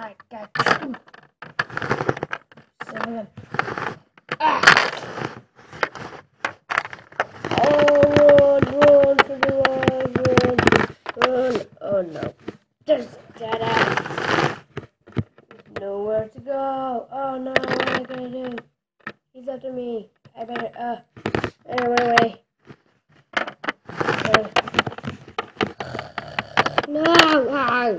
I got two. Seven. Ah. Oh, run, run run, run, run. Oh no. There's dead end. Nowhere to go. Oh no, what am I gonna do? He's after me. I better, uh, better run away. No! Ow!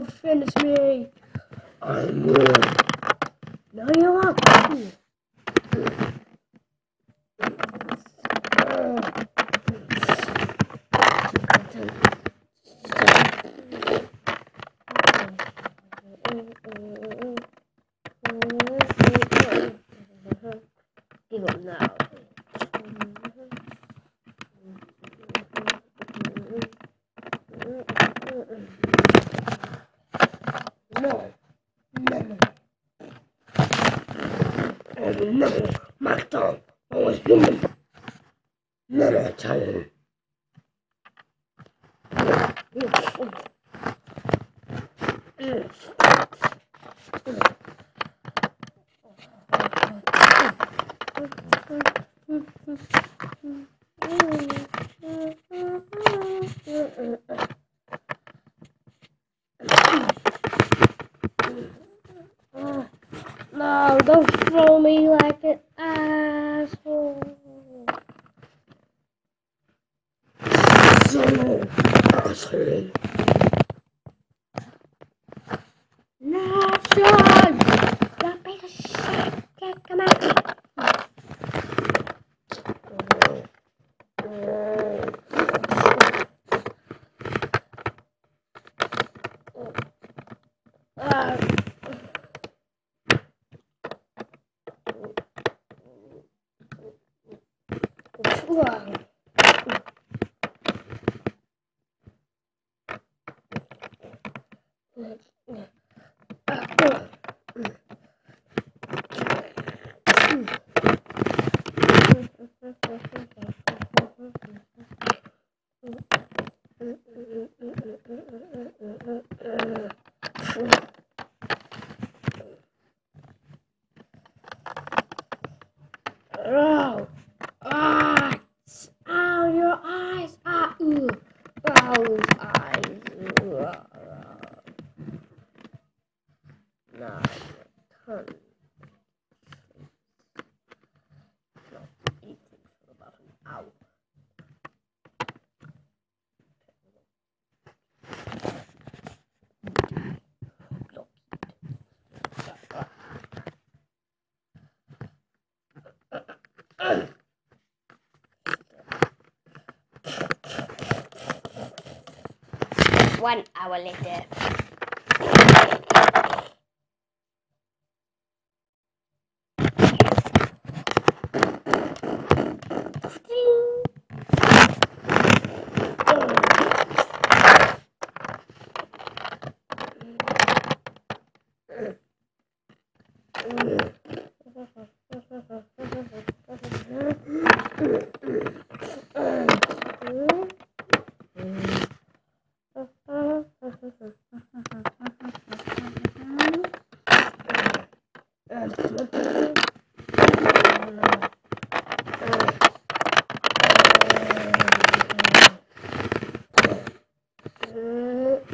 Don't finish me! I'm good. No, you won't. Give up now. No. No. Oh, no. Marked I was human. No, no, don't throw me like an asshole. So asshole. No, Sean! Don't be a shit. Come out. Ah. Wow. Oh, ah, ow, your eyes, ah, ooh, ow, eyes, ooh, ah, ah. Now, turn. Not eating for about an hour. Not One hour later. I knew it.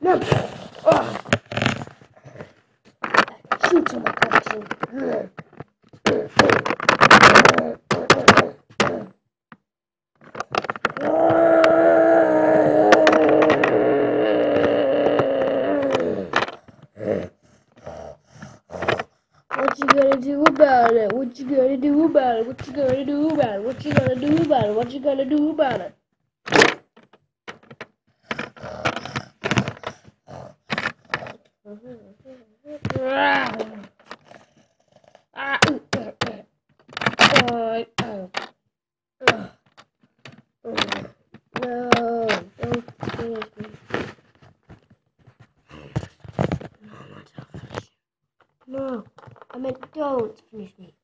I knew it. about it? What you gonna do about it? What you gonna do about it? What you gonna do about it? What you gonna do about it? Meant don't finish me.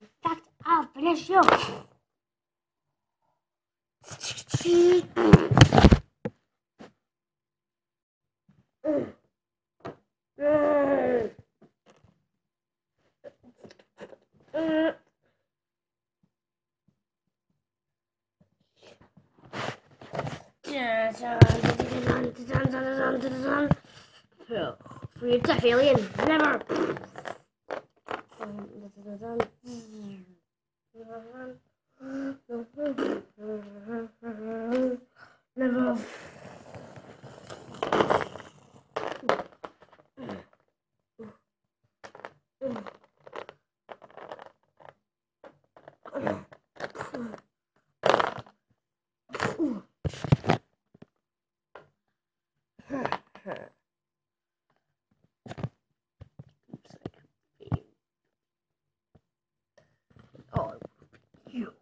In fact, I'll finish you. Alien. Never. Never. Oh, you.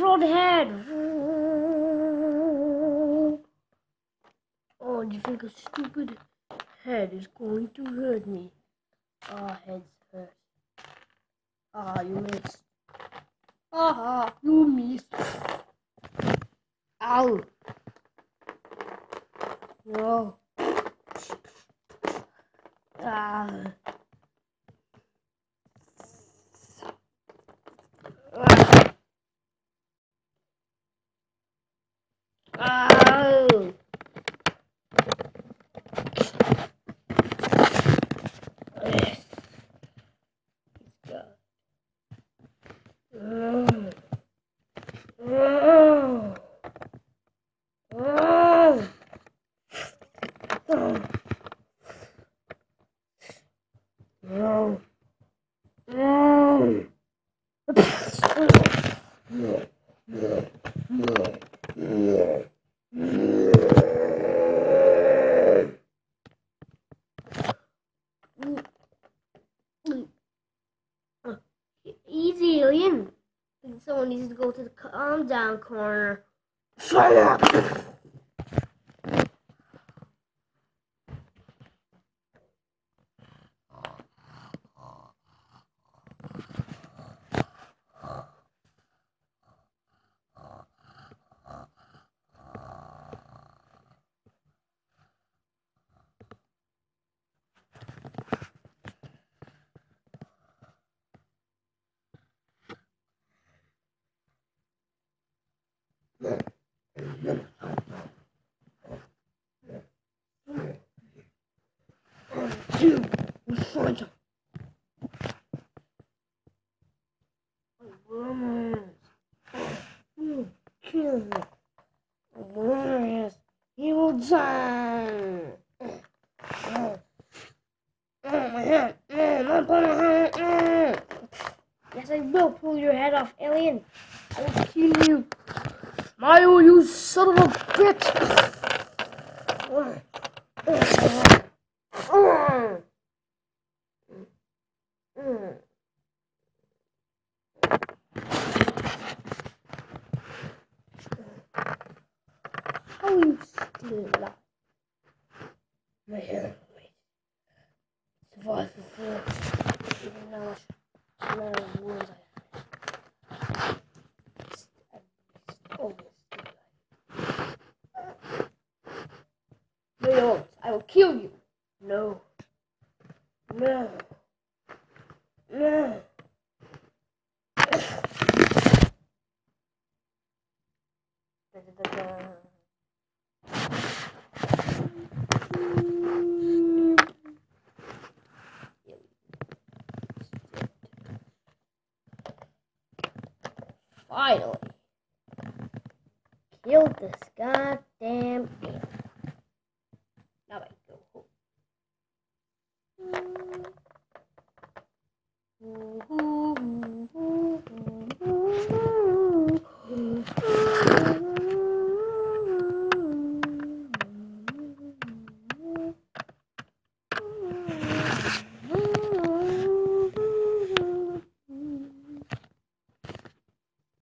Rodhead. Oh, do you think a stupid head is going to hurt me? Ah, heads hurt. Ah, you missed. Ah, you missed. Ow. No. Ah. Ow. Yes. It's gone. Oh. Oh. Oh. Oh. No. No. Easy, alien. I think someone needs to go to the calm down corner. Shut up. You will find him. Woman. You kill. You will die. Oh, my. Oh, my. Yes, I will pull your head off, alien. I will kill you. Mario, you son of a bitch. How are you still alive? My hair, wait. Survive for four. Even though it's not a wounds I have. I'm always still alive. No, you won't. I will kill you. No. No. No. Finally.